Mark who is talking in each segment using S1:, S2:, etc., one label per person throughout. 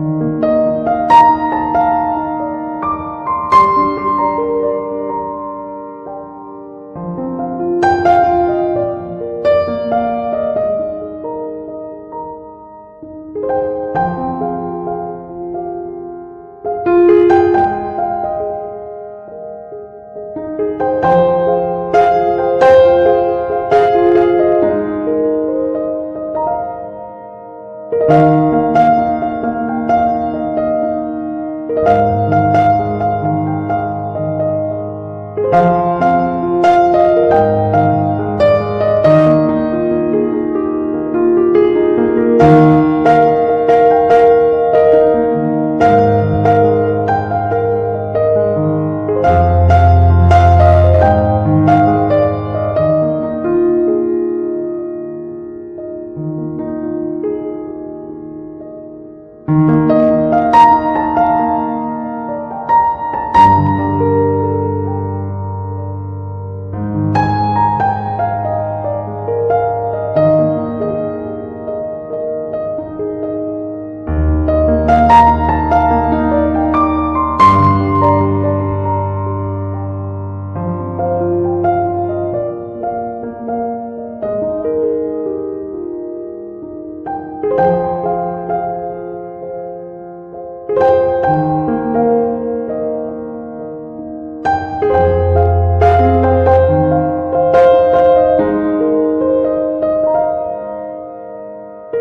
S1: Thank you.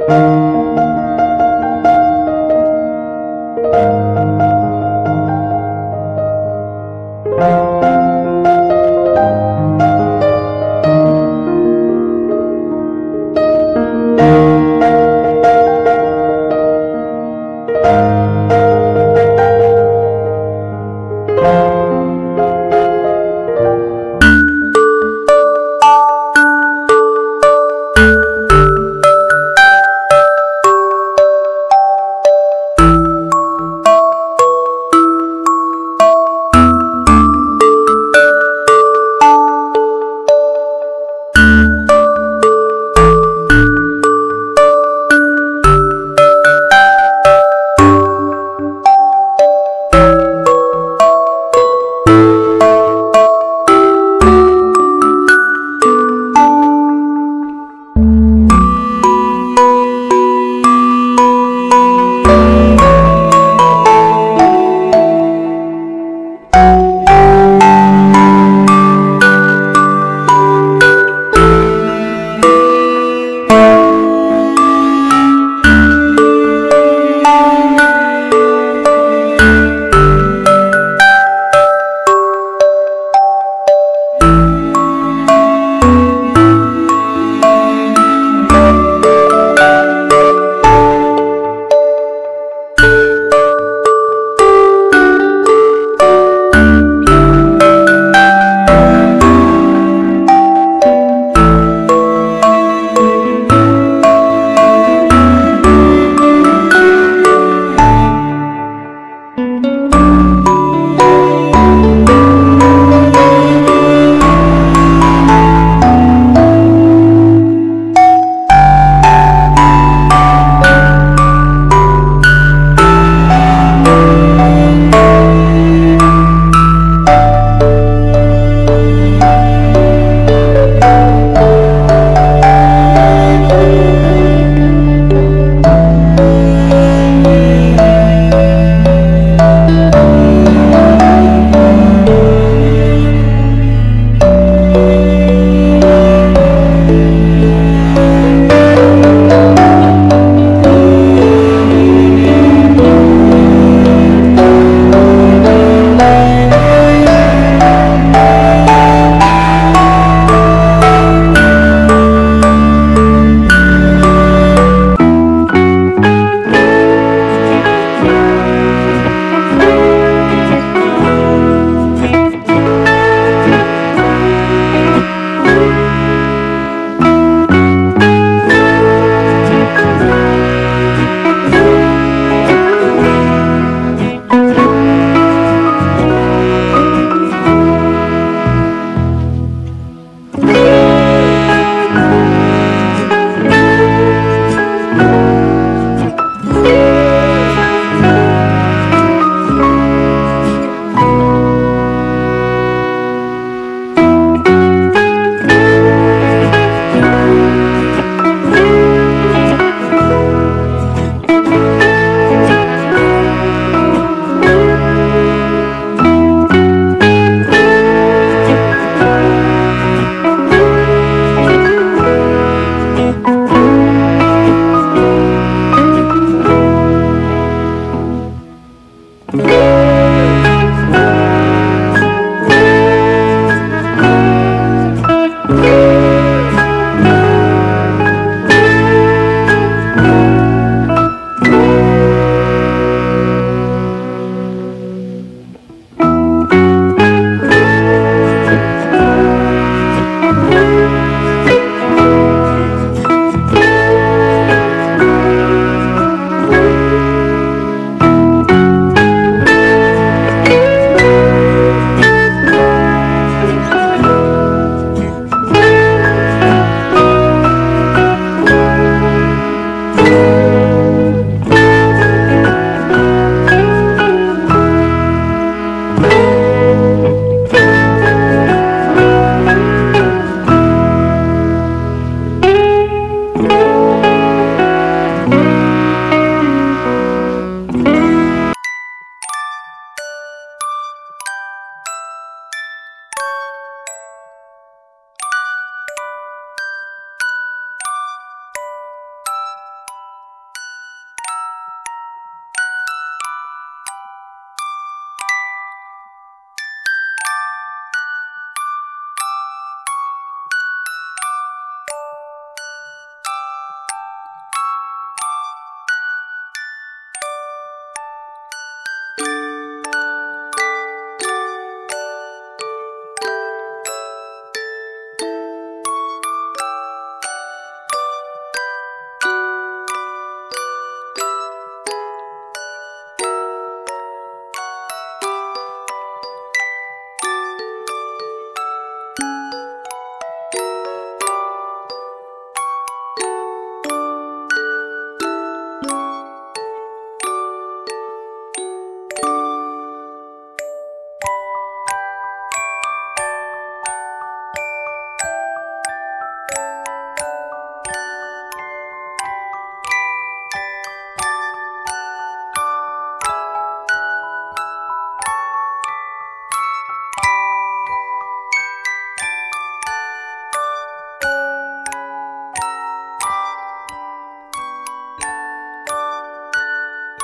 S1: Thank you.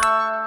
S1: Bye.